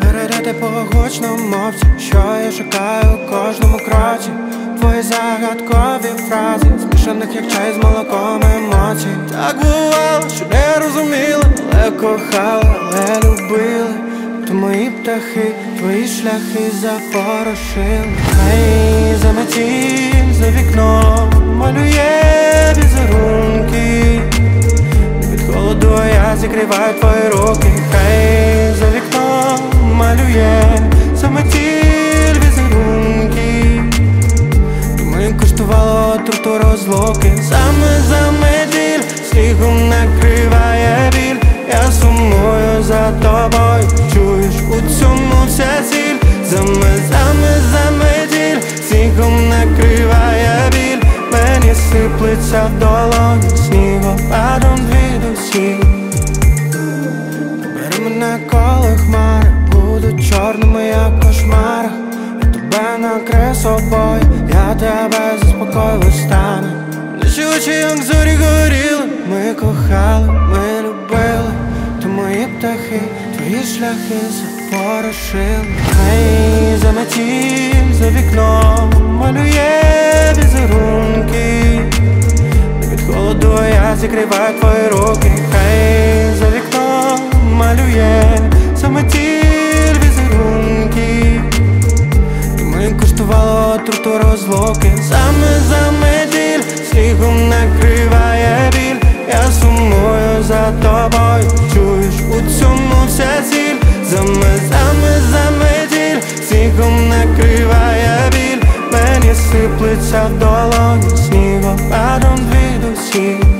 Перейдете по мовці, що я шукаю у кожному кроці. Твої загадкові фрази, Спішених як чай з молоком емоцій Так бувало, що не розуміла, але кохала, але любила мої птахи, твої шляхи запорошили Хай заметіль за вікном малює візерунки. Від холоду я зігріваю твої руки. Хай за вікном малює заметіль візерунки. Ми коштувало отруту розлуки. Саме за у цьому вся ціль. Заме, заме, за меділь снігом накриває біль. Мені сиплеться в долоні снігопадом дві душі Бери мене коли хмари. Будуть чорними, як кошмар. Я тебе накрию собою, я тебе заспокою стану. Наші очі, як зорі горіли, ми кохали, ми любили. Ти мої птахи, твої шляхи запорошили Хай заметіль за вікном малює візерунки. Від холоду я зігріваю твої руки. Хай за вікном малює заметіль візерунки. І ми коштувало отруту розлуки. Саме за меділь снігом накриває біль. Я сумую за тобою, чуєш у цьому вся ціль. Заме, заме, сиплеться в долоні снігопадом від душі